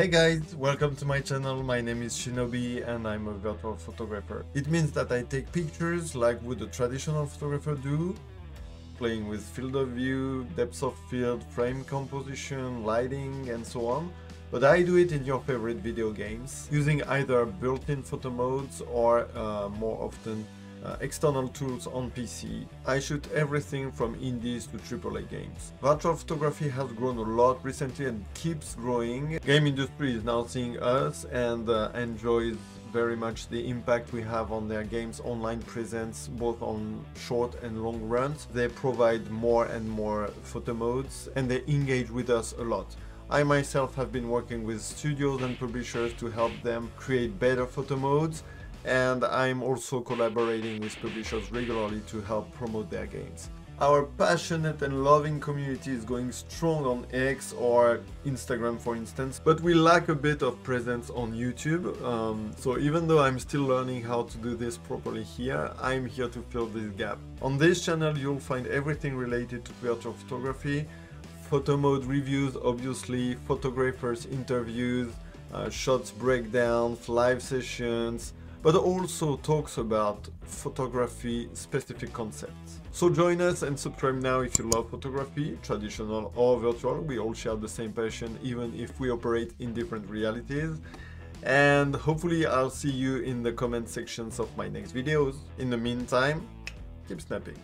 Hey guys, welcome to my channel. My name is Shinobi and I'm a virtual photographer. It means that I take pictures like would a traditional photographer do, playing with field of view, depth of field, frame composition, lighting and so on. But I do it in your favorite video games, using either built-in photo modes or uh, more often uh, external tools on PC. I shoot everything from indies to AAA games. Virtual photography has grown a lot recently and keeps growing. Game industry is now seeing us and uh, enjoys very much the impact we have on their games online presence both on short and long runs. They provide more and more photo modes and they engage with us a lot. I myself have been working with studios and publishers to help them create better photo modes and I'm also collaborating with publishers regularly to help promote their games. Our passionate and loving community is going strong on X or Instagram for instance, but we lack a bit of presence on YouTube. Um, so even though I'm still learning how to do this properly here, I'm here to fill this gap. On this channel you'll find everything related to virtual photography, photo mode reviews obviously, photographers interviews, uh, shots breakdowns, live sessions, but also talks about photography specific concepts. So join us and subscribe now if you love photography, traditional or virtual. We all share the same passion even if we operate in different realities. And hopefully I'll see you in the comment sections of my next videos. In the meantime, keep snapping.